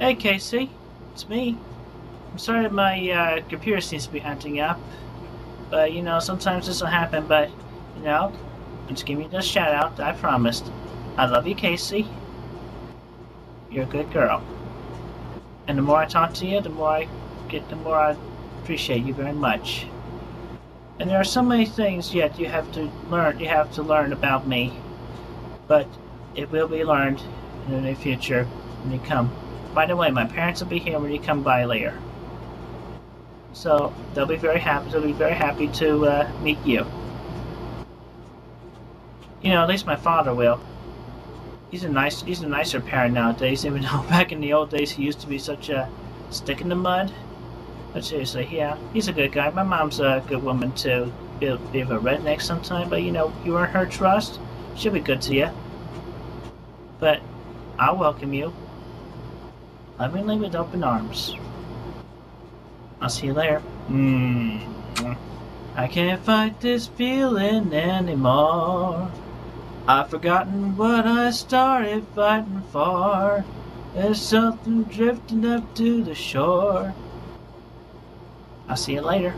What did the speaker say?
Hey, Kacey. It's me. I'm sorry my uh, computer seems to be acting up. But, you know, sometimes this will happen, but, you know, just giving you this shout out. I promised. I love you, Kacey. You're a good girl. And the more I talk to you, the more I get, the more I appreciate you very much. And there are so many things yet you have to learn. You have to learn about me, but it will be learned in the near future when you come. By the way, my parents will be here when you come by later. So they'll be very happy. They'll be very happy to uh, meet you. You know, at least my father will. He's a nice. He's a nicer parent nowadays. Even though back in the old days he used to be such a stick in the mud. But seriously, yeah, he's a good guy. My mom's a good woman too. Be a of a redneck sometimes, but you know, you earn her trust. She'll be good to you. But I'll welcome you. Lovingly with open arms. I'll see you later. Mm. I can't fight this feeling anymore. I've forgotten what I started fighting for. There's something drifting up to the shore. I'll see you later.